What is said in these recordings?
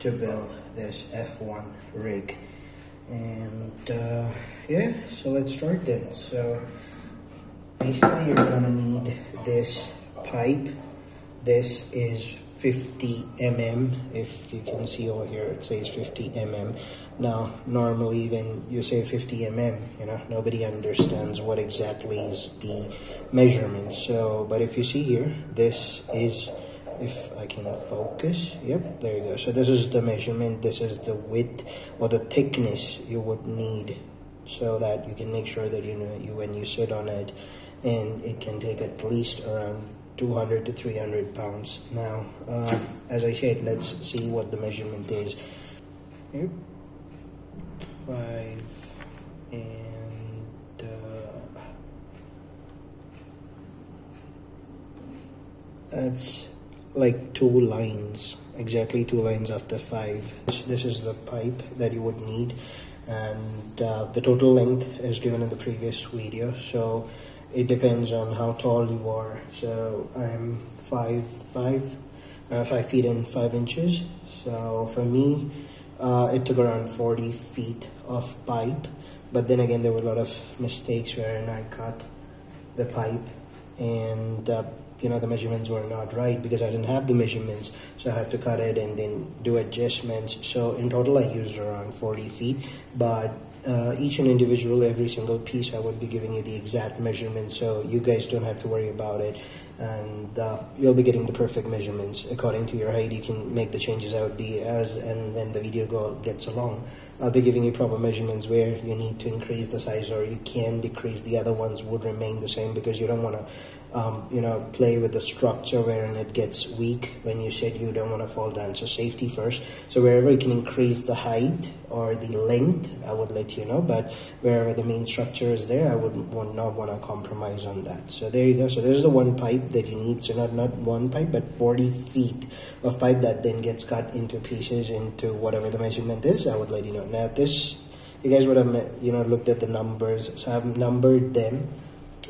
to build this F1 rig. And uh, yeah, so let's start then. So basically you're gonna need this pipe. This is 50 mm if you can see over here it says 50 mm now normally when you say 50 mm you know nobody understands what exactly is the measurement so but if you see here this is if I can focus yep there you go so this is the measurement this is the width or the thickness you would need so that you can make sure that you know you when you sit on it and it can take at least around 200 to 300 pounds. Now, uh, as I said, let's see what the measurement is. Yep. Five and uh, that's like two lines, exactly two lines after five. This, is the pipe that you would need, and uh, the total length is given in the previous video. So it depends on how tall you are so i'm five five uh, five feet and five inches so for me uh, it took around 40 feet of pipe but then again there were a lot of mistakes wherein i cut the pipe and uh, you know the measurements were not right because i didn't have the measurements so i had to cut it and then do adjustments so in total i used around 40 feet but uh, each and individual, every single piece, I would be giving you the exact measurement so you guys don't have to worry about it. And uh, you'll be getting the perfect measurements according to your height. You can make the changes out be as and when the video go, gets along. I'll be giving you proper measurements where you need to increase the size or you can decrease. The other ones would remain the same because you don't want to um, you know, play with the structure wherein it gets weak when you said you don't want to fall down. So safety first. So wherever you can increase the height or the length, I would let you know. But wherever the main structure is there, I would, would not want to compromise on that. So there you go. So there's the one pipe that you need. So not, not one pipe, but 40 feet of pipe that then gets cut into pieces into whatever the measurement is. I would let you know. Now this, you guys would have, you know, looked at the numbers. So I've numbered them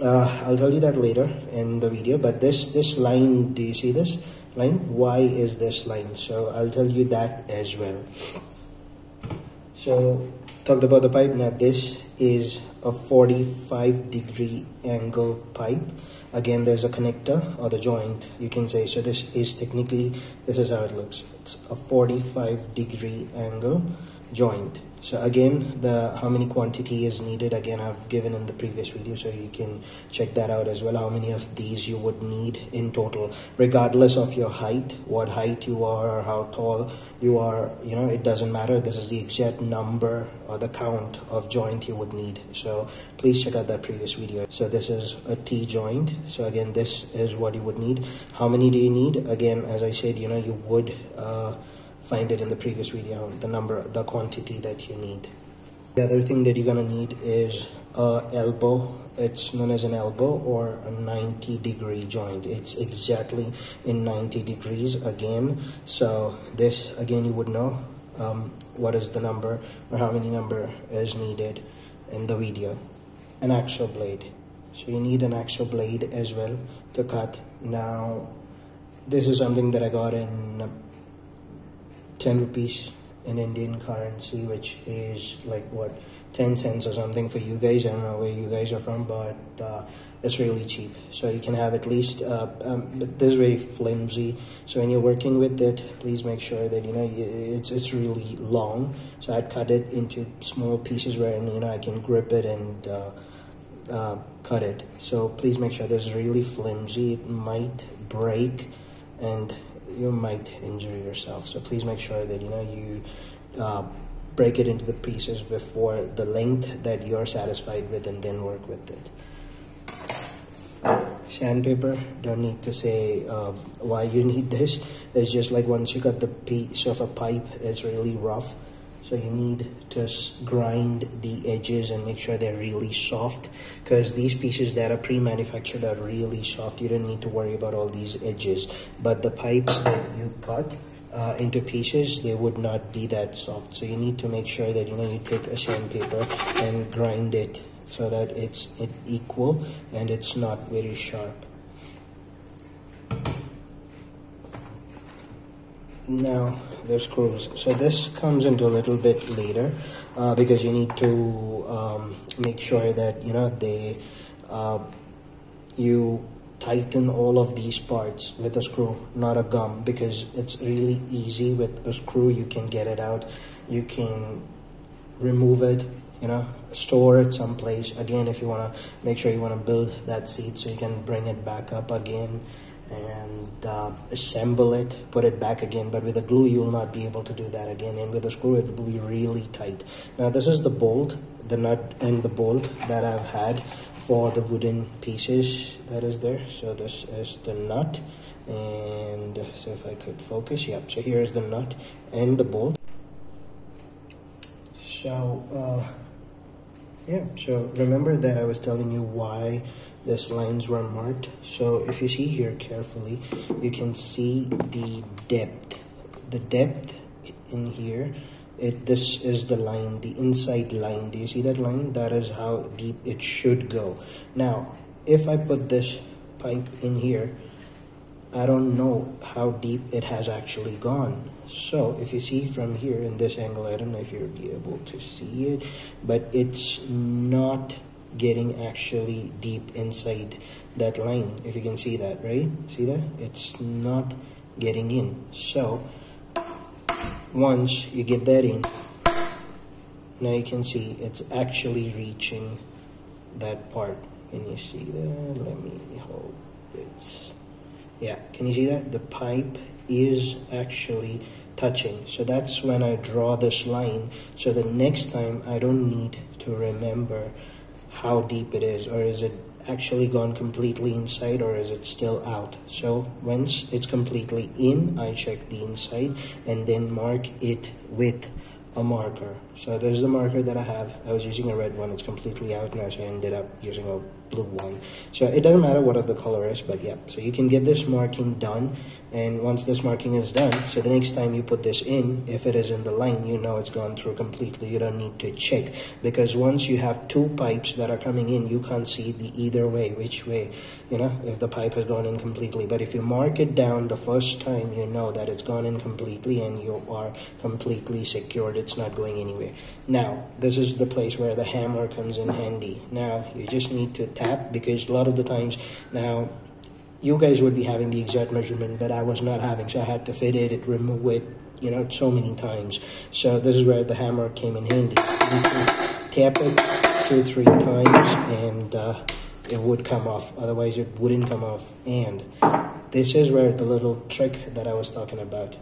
uh, I'll tell you that later in the video but this this line do you see this line? Why is this line? So I'll tell you that as well. So talked about the pipe. Now this is a 45 degree angle pipe. Again there's a connector or the joint you can say. So this is technically this is how it looks. It's a 45 degree angle joint so again the how many quantity is needed? Again I've given in the previous video so you can check that out as well. How many of these you would need in total? Regardless of your height what height you are or how tall you are you know it doesn't matter. This is the exact number or the count of joint you would need. So please check out that previous video. So this is a T joint so again this is what you would need. How many do you need? Again as I said you know you would uh, find it in the previous video, the number, the quantity that you need. The other thing that you're gonna need is a elbow. It's known as an elbow or a 90 degree joint. It's exactly in 90 degrees again. So this, again, you would know um, what is the number or how many number is needed in the video. An actual blade. So you need an actual blade as well to cut. Now, this is something that I got in 10 rupees in Indian currency, which is like what 10 cents or something for you guys. I don't know where you guys are from, but uh, it's really cheap. So you can have at least, uh, um, but this is very flimsy. So when you're working with it, please make sure that you know it's it's really long. So I'd cut it into small pieces where you know I can grip it and. Uh, uh, cut it so please make sure this is really flimsy it might break and you might injure yourself. So please make sure that you know you uh, break it into the pieces before the length that you're satisfied with and then work with it. Sandpaper, don't need to say uh, why you need this. It's just like once you got the piece of a pipe, it's really rough so you need to grind the edges and make sure they're really soft because these pieces that are pre-manufactured are really soft. You don't need to worry about all these edges. But the pipes that you cut uh, into pieces, they would not be that soft. So you need to make sure that you know you take a sandpaper and grind it so that it's equal and it's not very sharp. Now the screws so this comes into a little bit later uh, because you need to um, make sure that you know they uh, you tighten all of these parts with a screw not a gum because it's really easy with a screw you can get it out. You can remove it you know store it someplace. Again if you want to make sure you want to build that seat so you can bring it back up again and uh, assemble it put it back again but with a glue you will not be able to do that again. And with a screw it will be really tight. Now this is the bolt the nut and the bolt that I've had for the wooden pieces that is there. So this is the nut and so if I could focus yep. So here's the nut and the bolt. So uh, yeah. So remember that I was telling you why these lines were marked so if you see here carefully you can see the depth. The depth in here it this is the line the inside line. Do you see that line? That is how deep it should go. Now if I put this pipe in here I don't know how deep it has actually gone. So if you see from here in this angle I don't know if you'll be able to see it but it's not getting actually deep inside that line if you can see that right? See that? It's not getting in. So once you get that in now you can see it's actually reaching that part. Can you see that? Let me hope it's yeah can you see that? The pipe is actually touching. So that's when I draw this line. So the next time I don't need to remember how deep it is or is it actually gone completely inside or is it still out? So once it's completely in I check the inside and then mark it with a marker so there's the marker that I have. I was using a red one. It's completely out now so I ended up using a blue one. So it doesn't matter what of the color is but yeah. So you can get this marking done and once this marking is done so the next time you put this in if it is in the line you know it's gone through completely. You don't need to check because once you have two pipes that are coming in you can't see the either way which way you know if the pipe has gone in completely. But if you mark it down the first time you know that it's gone in completely and you are completely secured. It's not going anywhere now this is the place where the hammer comes in handy. Now you just need to tap because a lot of the times now you guys would be having the exact measurement but I was not having so I had to fit it, remove it you know so many times. So this is where the hammer came in handy. Tap it two or three times and uh, it would come off. Otherwise it wouldn't come off. And this is where the little trick that I was talking about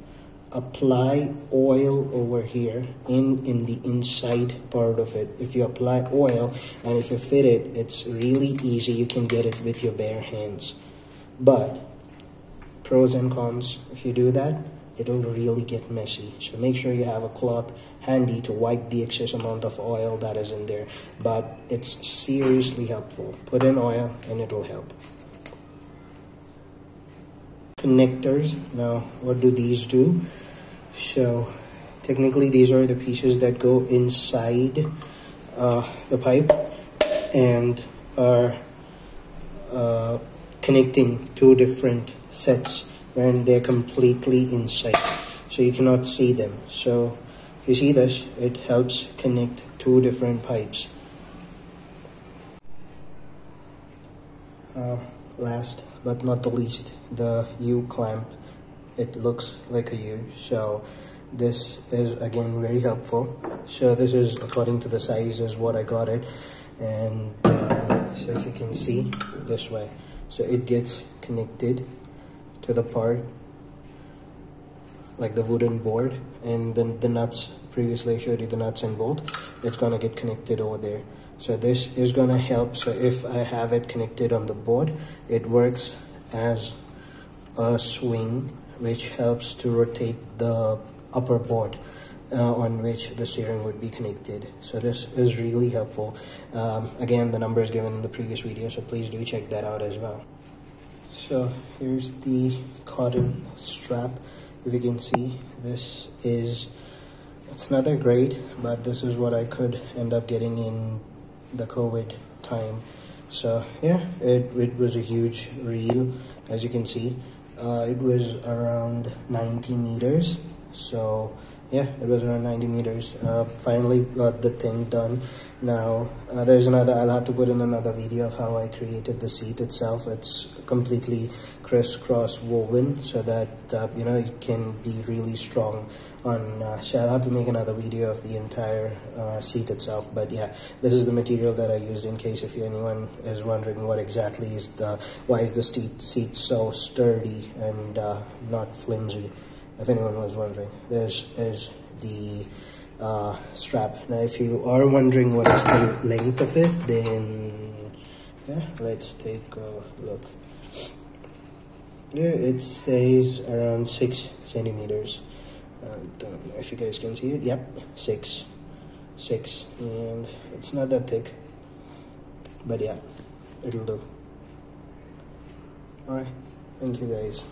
apply oil over here in in the inside part of it. If you apply oil and if you fit it it's really easy. You can get it with your bare hands. But pros and cons if you do that it'll really get messy. So make sure you have a cloth handy to wipe the excess amount of oil that is in there. But it's seriously helpful. Put in oil and it'll help connectors. Now what do these do? So technically these are the pieces that go inside uh, the pipe and are uh, connecting two different sets when they're completely inside. So you cannot see them. So if you see this it helps connect two different pipes. Uh, last but not the least the U clamp. It looks like a U so this is again very helpful. So this is according to the size is what I got it. And uh, so if you can see this way. So it gets connected to the part like the wooden board and then the nuts previously I showed you the nuts and bolt it's gonna get connected over there so this is gonna help. So if I have it connected on the board it works as a swing which helps to rotate the upper board uh, on which the steering would be connected. So this is really helpful. Um, again the number is given in the previous video so please do check that out as well. So here's the cotton strap. If you can see this is it's not that great but this is what I could end up getting in the COVID time. So yeah it, it was a huge reel as you can see. Uh, it was around 90 meters. So yeah it was around 90 meters. Uh, finally got the thing done. Now uh, there's another I'll have to put in another video of how I created the seat itself. It's completely crisscross woven so that uh, you know it can be really strong on uh, so I'll have to make another video of the entire uh, seat itself. But yeah this is the material that I used in case if anyone is wondering what exactly is the why is the seat, seat so sturdy and uh, not flimsy if anyone was wondering This is the uh, strap. Now if you are wondering what is the length of it then yeah let's take a look. Yeah it says around six centimeters. Uh, don't if you guys can see it. Yep six six. And it's not that thick but yeah it'll do. All right thank you guys